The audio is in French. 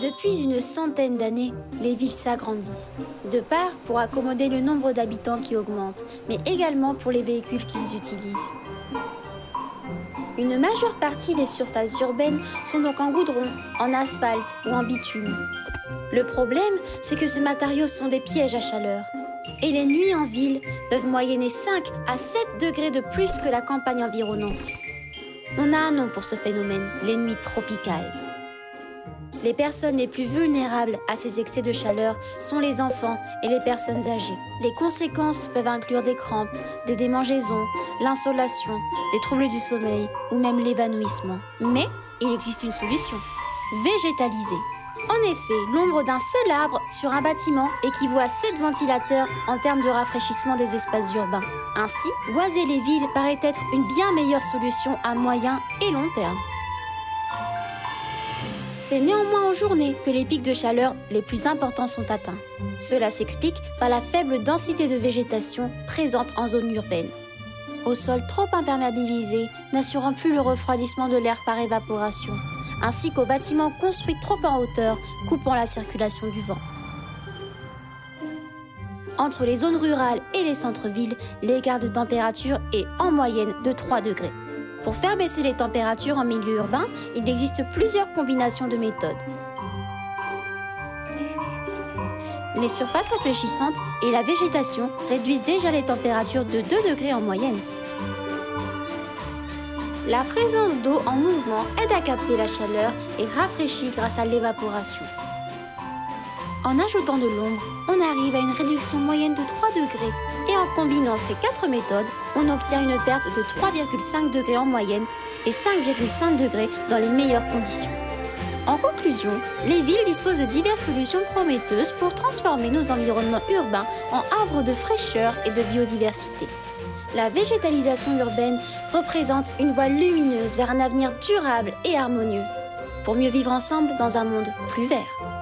Depuis une centaine d'années, les villes s'agrandissent. De part pour accommoder le nombre d'habitants qui augmente, mais également pour les véhicules qu'ils utilisent. Une majeure partie des surfaces urbaines sont donc en goudron, en asphalte ou en bitume. Le problème, c'est que ces matériaux sont des pièges à chaleur. Et les nuits en ville peuvent moyenner 5 à 7 degrés de plus que la campagne environnante. On a un nom pour ce phénomène, les nuits tropicales. Les personnes les plus vulnérables à ces excès de chaleur sont les enfants et les personnes âgées. Les conséquences peuvent inclure des crampes, des démangeaisons, l'insolation, des troubles du sommeil ou même l'évanouissement. Mais il existe une solution. Végétaliser. En effet, l'ombre d'un seul arbre sur un bâtiment équivaut à 7 ventilateurs en termes de rafraîchissement des espaces urbains. Ainsi, boiser les villes paraît être une bien meilleure solution à moyen et long terme. C'est néanmoins en journée que les pics de chaleur les plus importants sont atteints. Cela s'explique par la faible densité de végétation présente en zone urbaine. Au sol trop imperméabilisé, n'assurant plus le refroidissement de l'air par évaporation, ainsi qu'aux bâtiments construits trop en hauteur, coupant la circulation du vent. Entre les zones rurales et les centres-villes, l'écart de température est en moyenne de 3 degrés. Pour faire baisser les températures en milieu urbain, il existe plusieurs combinaisons de méthodes. Les surfaces réfléchissantes et la végétation réduisent déjà les températures de 2 degrés en moyenne. La présence d'eau en mouvement aide à capter la chaleur et rafraîchit grâce à l'évaporation. En ajoutant de l'ombre, on arrive à une réduction moyenne de 3 degrés et en combinant ces quatre méthodes, on obtient une perte de 3,5 degrés en moyenne et 5,5 degrés dans les meilleures conditions. En conclusion, les villes disposent de diverses solutions prometteuses pour transformer nos environnements urbains en havres de fraîcheur et de biodiversité. La végétalisation urbaine représente une voie lumineuse vers un avenir durable et harmonieux, pour mieux vivre ensemble dans un monde plus vert.